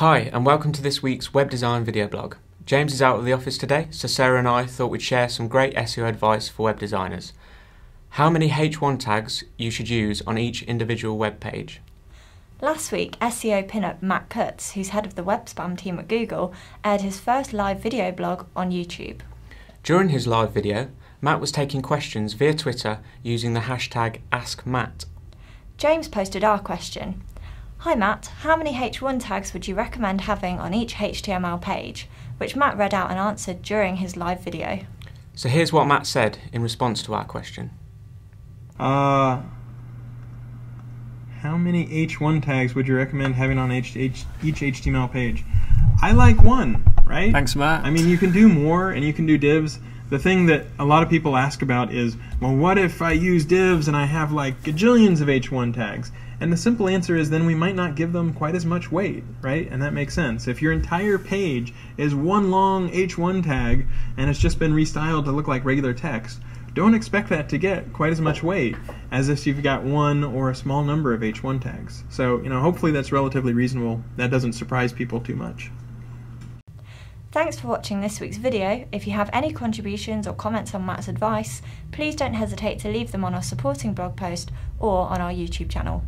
Hi, and welcome to this week's web design video blog. James is out of the office today, so Sarah and I thought we'd share some great SEO advice for web designers. How many H1 tags you should use on each individual web page. Last week, SEO pinup Matt Cutts, who's head of the web spam team at Google, aired his first live video blog on YouTube. During his live video, Matt was taking questions via Twitter using the hashtag AskMatt. James posted our question Hi Matt, how many H1 tags would you recommend having on each HTML page? Which Matt read out and answered during his live video. So here's what Matt said in response to our question. Uh, how many H1 tags would you recommend having on H, H, each HTML page? I like one, right? Thanks, Matt. I mean, you can do more and you can do divs. The thing that a lot of people ask about is, well, what if I use divs and I have like gajillions of H1 tags? And the simple answer is then we might not give them quite as much weight, right? And that makes sense. If your entire page is one long H1 tag and it's just been restyled to look like regular text, don't expect that to get quite as much weight as if you've got one or a small number of H1 tags. So, you know, hopefully that's relatively reasonable. That doesn't surprise people too much. Thanks for watching this week's video. If you have any contributions or comments on Matt's advice, please don't hesitate to leave them on our supporting blog post or on our YouTube channel.